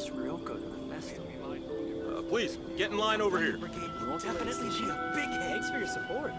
this real good in the festival. Uh, please, get in line over here. Brigade will definitely be a big hit. Thanks for your support.